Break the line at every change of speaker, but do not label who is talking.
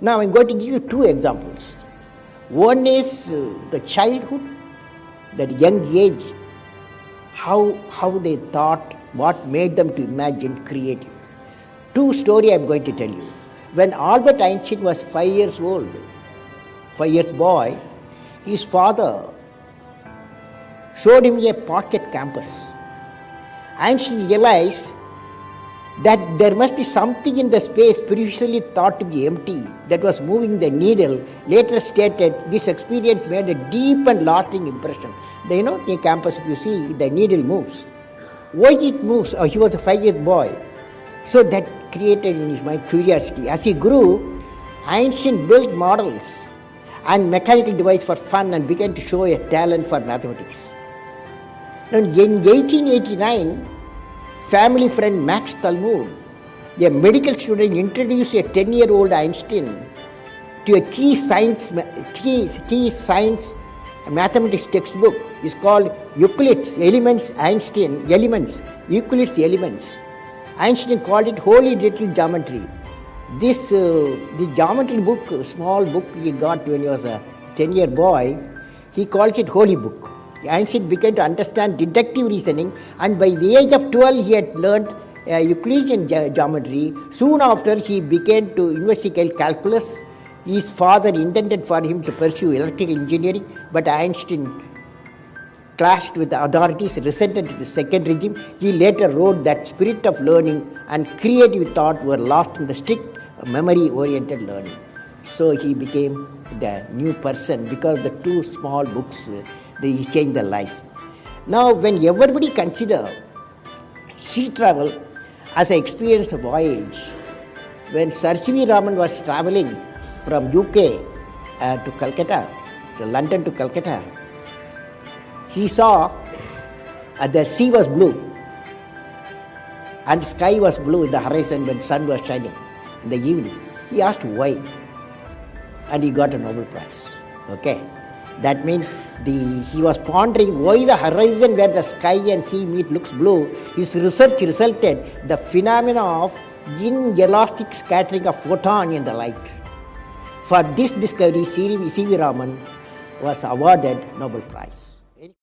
Now I'm going to give you two examples. One is uh, the childhood, that young age, how, how they thought, what made them to imagine creative. Two story I'm going to tell you. When Albert Einstein was five years old, five years boy, his father showed him a pocket compass. Einstein realized that there must be something in the space previously thought to be empty that was moving the needle. Later stated, this experience made a deep and lasting impression. You know, in compass, if you see, the needle moves. Why it moves? Oh, he was a five-year boy. So that created in his mind curiosity. As he grew, Einstein built models and mechanical device for fun and began to show a talent for mathematics. Now, in 1889, family friend Max Talmud, a medical student, introduced a 10 year old Einstein to a key science, key, key science mathematics textbook. It's called Euclid's Elements Einstein Elements, Euclid's Elements. Einstein called it Holy Little Geometry. This, uh, this geometry book, small book he got when he was a 10 year boy, he calls it Holy Book. Einstein began to understand deductive reasoning, and by the age of 12, he had learned uh, Euclidean ge- geometry. Soon after, he began to investigate calculus. His father intended for him to pursue electrical engineering, but Einstein clashed with the authorities, resented the second regime. He later wrote that spirit of learning and creative thought were lost in the strict memory oriented learning. So he became the new person because the two small books they changed the life. Now, when everybody consider sea travel as an experienced voyage, when Sir C.V. Raman was traveling from UK uh, to Calcutta, to London to Calcutta, he saw uh, the sea was blue and sky was blue in the horizon when sun was shining in the evening. He asked why, and he got a Nobel Prize. Okay, that means the he was pondering why the horizon where the sky and sea meet looks blue. His research resulted the phenomena of inelastic scattering of photon in the light. For this discovery, C.V. Raman was awarded Nobel Prize.